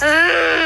Mm-hmm.